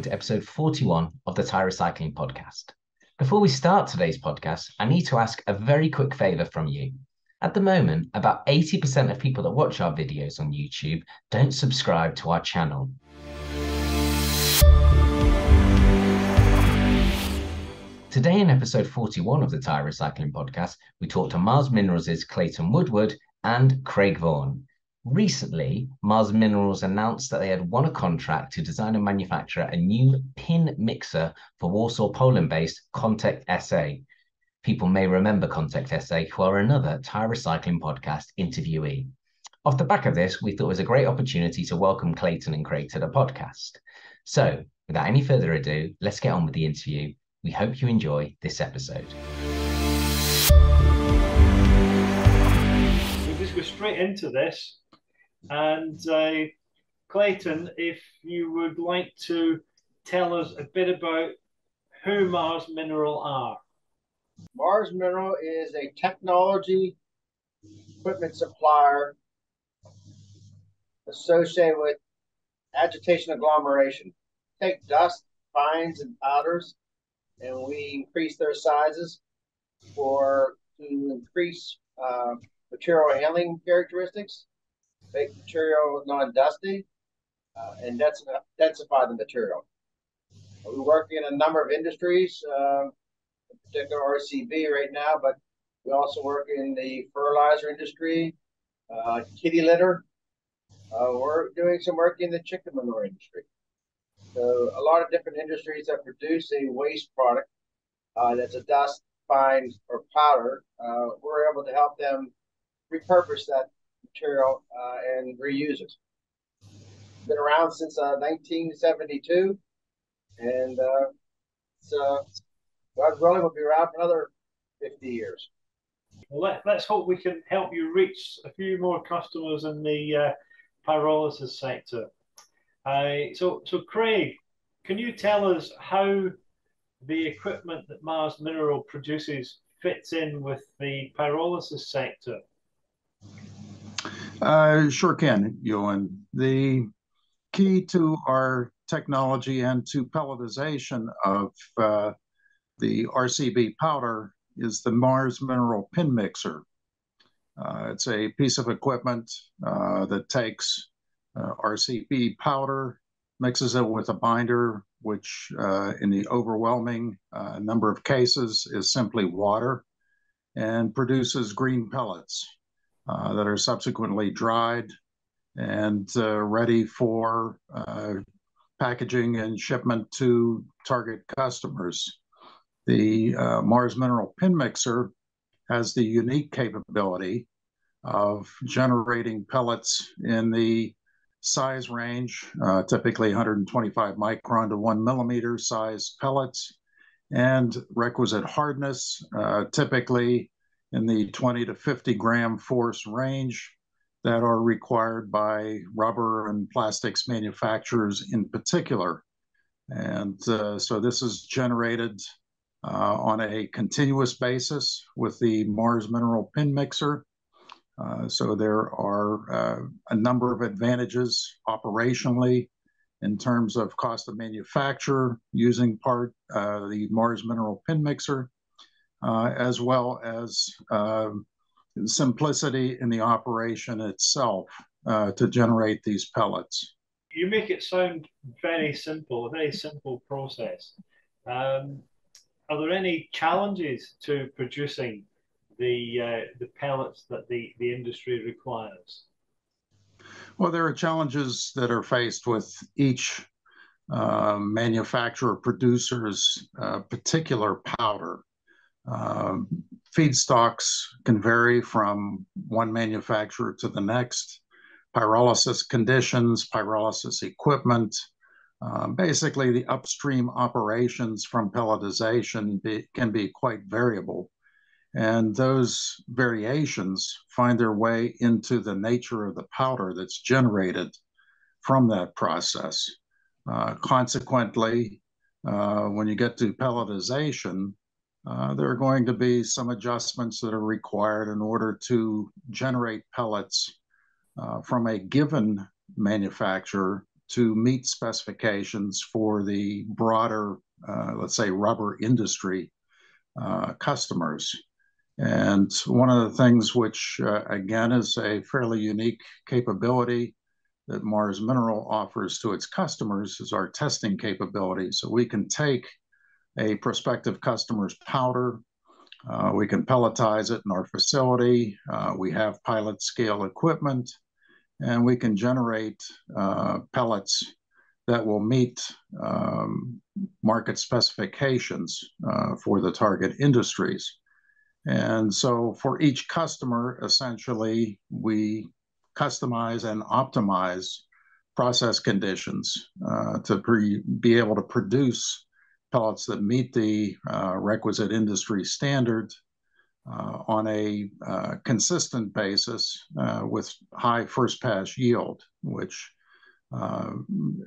welcome to episode 41 of the Tire Recycling Podcast. Before we start today's podcast, I need to ask a very quick favor from you. At the moment, about 80% of people that watch our videos on YouTube don't subscribe to our channel. Today, in episode 41 of the Tire Recycling Podcast, we talk to Mars Minerals' Clayton Woodward and Craig Vaughan. Recently, Mars Minerals announced that they had won a contract to design and manufacture a new pin mixer for Warsaw, Poland-based Contec SA. People may remember Contec SA, who are another tire recycling podcast interviewee. Off the back of this, we thought it was a great opportunity to welcome Clayton and Craig to the podcast. So, without any further ado, let's get on with the interview. We hope you enjoy this episode. We'll just go straight into this. And uh, Clayton, if you would like to tell us a bit about who Mars Mineral are. Mars Mineral is a technology equipment supplier associated with agitation agglomeration. Take dust, fines, and powders, and we increase their sizes for to increase uh, material handling characteristics make material non-dusty, uh, and densify, the material. We work in a number of industries, uh, in particular RCB right now, but we also work in the fertilizer industry, uh, kitty litter. Uh, we're doing some work in the chicken manure industry. So a lot of different industries that produce a waste product uh, that's a dust, fine, or powder. Uh, we're able to help them repurpose that material uh, and reuse it. Been around since uh, 1972, and uh, so God willing, will be around for another 50 years. Well, let, us hope we can help you reach a few more customers in the uh, pyrolysis sector. Uh, so, so Craig, can you tell us how the equipment that Mars Mineral produces fits in with the pyrolysis sector? Uh, sure can, Ewan. The key to our technology and to pelletization of uh, the RCB powder is the Mars Mineral Pin Mixer. Uh, it's a piece of equipment uh, that takes uh, RCB powder, mixes it with a binder, which uh, in the overwhelming number of cases is simply water, and produces green pellets. Uh, that are subsequently dried and uh, ready for uh, packaging and shipment to target customers. The Mars Mineral Pin Mixer has the unique capability of generating pellets in the size range, typically 125 micron to one millimeter size pellets, and requisite hardness, typically in the 20 to 50 gram force range that are required by rubber and plastics manufacturers in particular. And uh, so this is generated uh, on a continuous basis with the Mars Mineral Pin Mixer. Uh, so there are uh, a number of advantages operationally in terms of cost of manufacture using part uh, the Mars Mineral Pin Mixer as well as um, simplicity in the operation itself uh, to generate these pellets. You make it sound very simple, a very simple process. Um, are there any challenges to producing the uh, the pellets that the, the industry requires? Well, there are challenges that are faced with each uh, manufacturer producer's uh, particular powder. Um, feedstocks can vary from one manufacturer to the next. Pyrolysis conditions, pyrolysis equipment, uh, basically the upstream operations from pelletization can be quite variable. And those variations find their way into the nature of the powder that's generated from that process. Uh, consequently, uh, when you get to pelletization, uh, there are going to be some adjustments that are required in order to generate pellets uh, from a given manufacturer to meet specifications for the broader, uh, let's say, rubber industry uh, customers. And one of the things which, uh, again, is a fairly unique capability that Mars Mineral offers to its customers is our testing capability. So we can take a prospective customer's powder, uh, we can pelletize it in our facility. Uh, we have pilot scale equipment, and we can generate uh, pellets that will meet um, market specifications for the target industries. And so for each customer, essentially, we customize and optimize process conditions to be able to produce pellets that meet the uh, requisite industry standard uh, on a uh, consistent basis with high first pass yield, which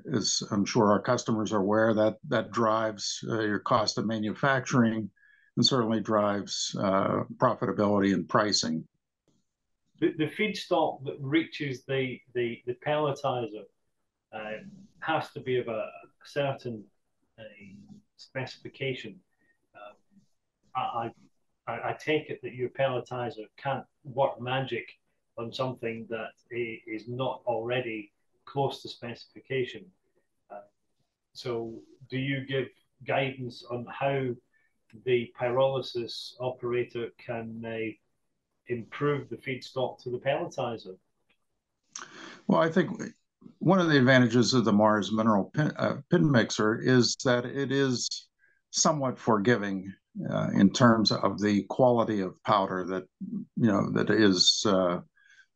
is, I'm sure our customers are aware that that drives your cost of manufacturing and certainly drives profitability and pricing. The, feedstock that reaches the, pelletizer has to be of a, certain specification. Um, I, I, I take it that your pelletizer can't work magic on something that is not already close to specification. Uh, so, do you give guidance on how the pyrolysis operator can uh, improve the feedstock to the pelletizer? Well, I think one of the advantages of the Mars mineral pin, uh, pin mixer is that it is somewhat forgiving uh, in terms of the quality of powder that you know that is uh,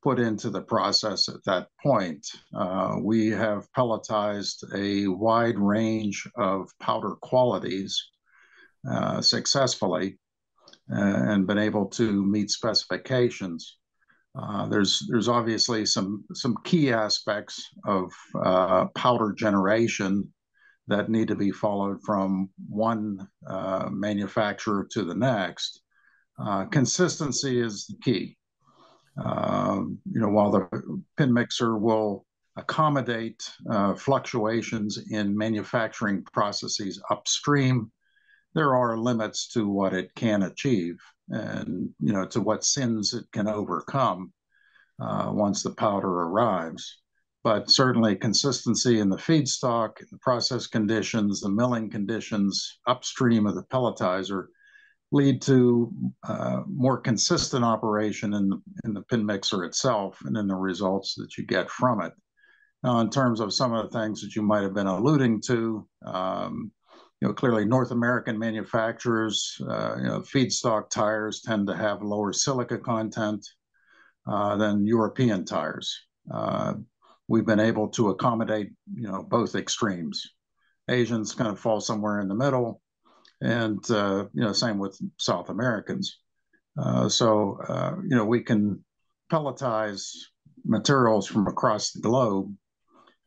put into the process at that point. Uh, we have pelletized a wide range of powder qualities uh, successfully uh, and been able to meet specifications. Uh, there's there's obviously some some key aspects of uh, powder generation that need to be followed from one uh, manufacturer to the next. Uh, consistency is the key. Um, you know, while the pin mixer will accommodate uh, fluctuations in manufacturing processes upstream, there are limits to what it can achieve and you know to what sins it can overcome uh, once the powder arrives. But certainly consistency in the feedstock, the process conditions, the milling conditions upstream of the pelletizer lead to uh, more consistent operation in the, in the pin mixer itself and in the results that you get from it. Now, in terms of some of the things that you might have been alluding to, um, you know, clearly North American manufacturers, uh, you know, feedstock tires tend to have lower silica content uh, than European tires. Uh, we've been able to accommodate, you know, both extremes. Asians kind of fall somewhere in the middle, and uh, you know, same with South Americans. Uh, so uh, you know, we can pelletize materials from across the globe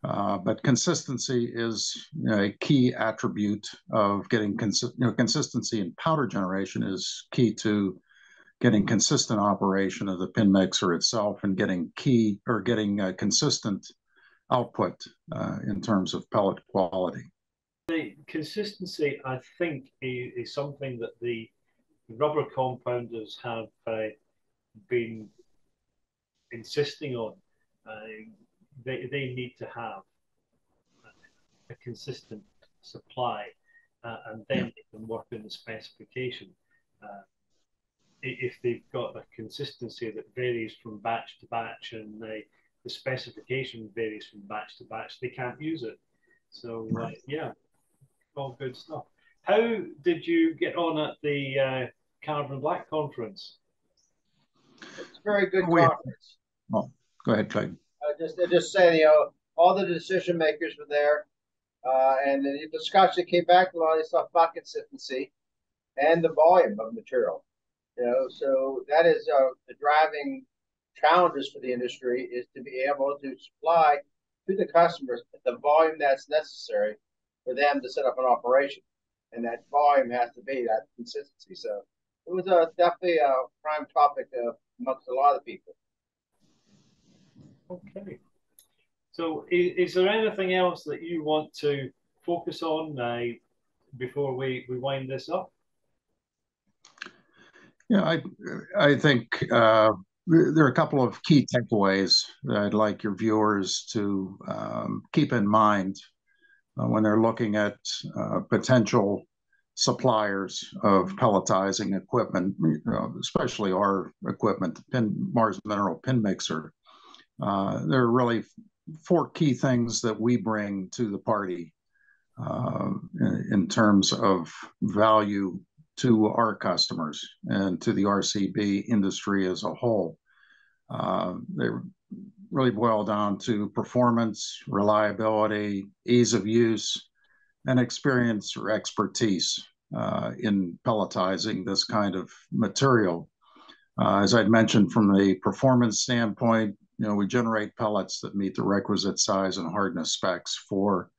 uh, but consistency is you know, a key attribute of getting consi- you know, consistency in powder generation is key to getting consistent operation of the pin mixer itself and getting key or getting uh, consistent output uh, in terms of pellet quality. The consistency, I think, is, is something that the rubber compounders have uh, been insisting on. Uh, they, they need to have a consistent supply uh, and then they can work in the specification. Uh, if they've got a consistency that varies from batch to batch and the, the specification varies from batch to batch, they can't use it. So, uh, yeah, all good stuff. How did you get on at the uh, Carbon Black conference? It's a very good conference. Oh, go ahead, Craig just just saying, you know, all the decision makers were there, uh, and the discussion came back a lot of stuff about consistency and the volume of material. You know, so that is uh, the driving challenges for the industry is to be able to supply to the customers the volume that's necessary for them to set up an operation, and that volume has to be that consistency. So it was a, definitely a prime topic amongst a lot of people. Okay. So, is, is there anything else that you want to focus on uh, before we, we wind this up? Yeah, I I think uh, there are a couple of key takeaways that I'd like your viewers to um, keep in mind uh, when they're looking at uh, potential suppliers of pelletizing equipment, especially our equipment, the pin, Mars Mineral pin mixer. Uh, there are really four key things that we bring to the party uh, in, terms of value to our customers and to the RCB industry as a whole. Uh, they really boil down to performance, reliability, ease of use, and experience or expertise uh, in pelletizing this kind of material. As I'd mentioned, from the performance standpoint, you know, we generate pellets that meet the requisite size and hardness specs for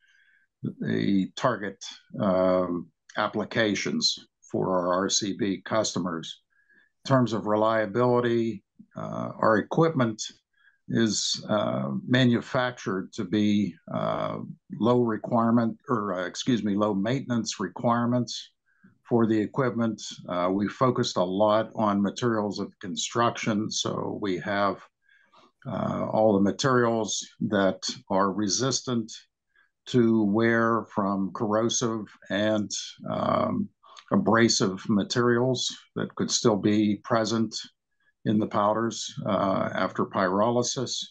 the target um, applications for our RCB customers. In terms of reliability, uh, our equipment is uh, manufactured to be uh, low requirement or excuse me, low maintenance requirements for the equipment. We focused a lot on materials of construction, so we have uh, all the materials that are resistant to wear from corrosive and um, abrasive materials that could still be present in the powders uh, after pyrolysis.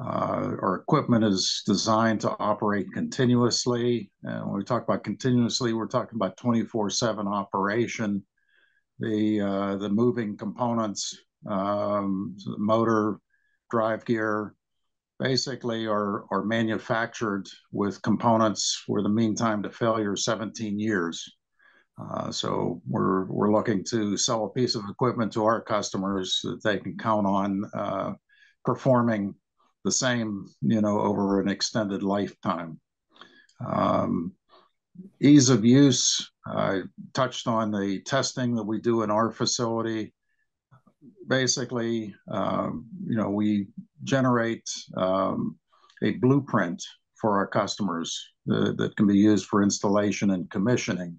Uh, our equipment is designed to operate continuously. And when we talk about continuously, we're talking about 24/7 operation. The uh, the moving components, um, motor, drive gear, basically are manufactured with components where the mean time to failure is 17 years. Uh, so we're we're looking to sell a piece of equipment to our customers that they can count on uh, performing the same, you know, over an extended lifetime. Um, ease of use. I touched on the testing that we do in our facility. Basically, um, you know, we generate um, a blueprint for our customers uh, that can be used for installation and commissioning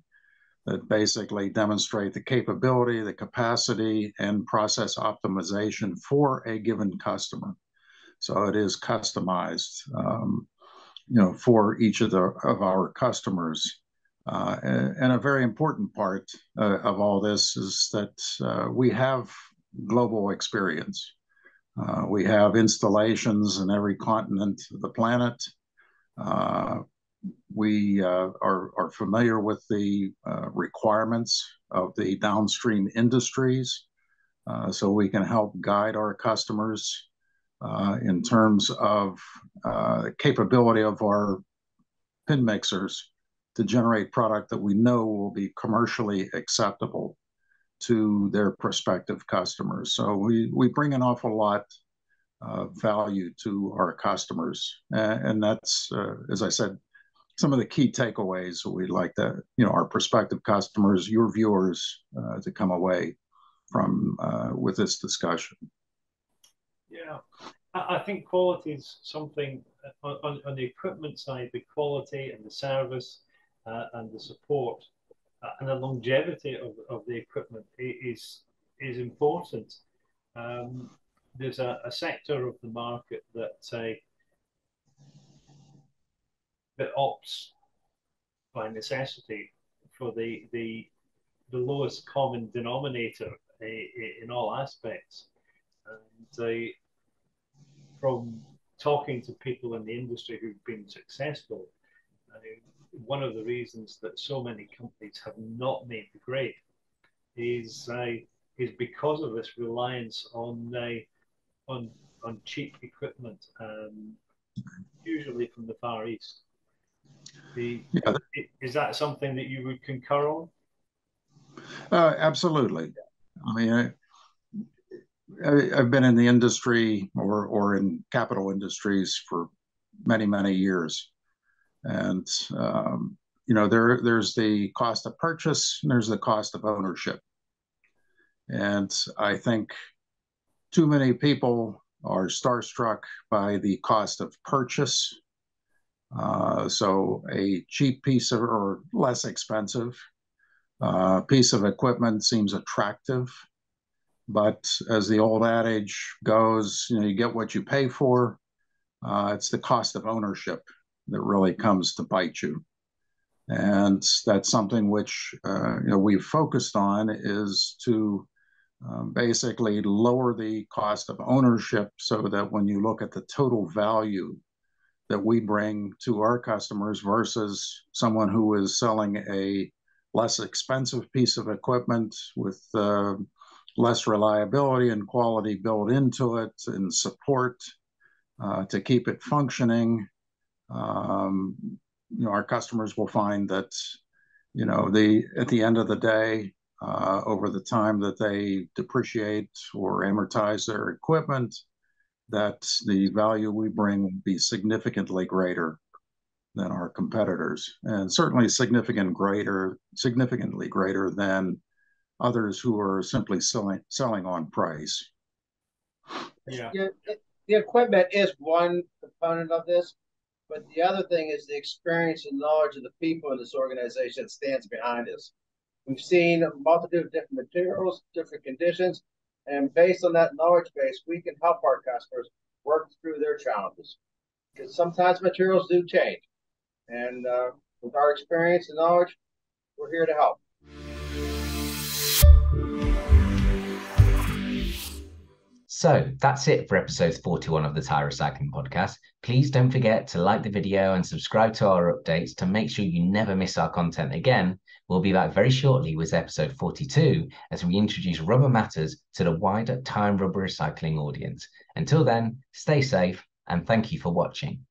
that basically demonstrate the capability, the capacity, and process optimization for a given customer. So it is customized, um, you know, for each of the of our customers. Uh, and, a very important part uh, of all this is that uh, we have global experience. Uh, we have installations in every continent of the planet. Uh, we uh, are, are familiar with the uh, requirements of the downstream industries, uh, so we can help guide our customers uh, in terms of uh, capability of our pin mixers to generate product that we know will be commercially acceptable to their prospective customers. So we, we bring an awful lot of value to our customers. and that's, uh, as I said, some of the key takeaways we'd like to, you know, our prospective customers, your viewers, uh, to come away from uh, with this discussion. Yeah, I think quality is something on, the equipment side, the quality and the service and the support and the longevity of, of the equipment is is important. Um, there's a, a, sector of the market that uh, that opts by necessity for the the the lowest common denominator in all aspects. And uh, from talking to people in the industry who've been successful, uh, one of the reasons that so many companies have not made the grade is uh, is because of this reliance on uh, on on cheap equipment, um, usually from the Far East. The, yeah. Is that something that you would concur on? Uh, absolutely. I mean, I, have been in the industry or, or in capital industries for many, many years. And, um, you know, there, there's the cost of purchase, and there's the cost of ownership. And I think too many people are starstruck by the cost of purchase. Uh, so a cheap piece of, or less expensive uh, piece of equipment seems attractive. But as the old adage goes, you know, you get what you pay for. Uh, it's the cost of ownership that really comes to bite you. And that's something which uh, you know, we've focused on is to um, basically lower the cost of ownership so that when you look at the total value that we bring to our customers versus someone who is selling a less expensive piece of equipment with uh, less reliability and quality built into it and support uh, to keep it functioning. Um, you know, our customers will find that, you know, the at the end of the day, uh, over the time that they depreciate or amortize their equipment, that the value we bring will be significantly greater than our competitors, and certainly significant greater, significantly greater than others who are simply selling selling on price. Yeah. yeah the equipment is one component of this, but the other thing is the experience and knowledge of the people in this organization that stands behind us. We've seen a multitude of different materials, different conditions, and based on that knowledge base, we can help our customers work through their challenges. Because sometimes materials do change. And uh, with our experience and knowledge, we're here to help. So that's it for episode 41 of the Tire Recycling Podcast. Please don't forget to like the video and subscribe to our updates to make sure you never miss our content again. We'll be back very shortly with episode 42 as we introduce Rubber Matters to the wider Tire Rubber Recycling audience. Until then, stay safe and thank you for watching.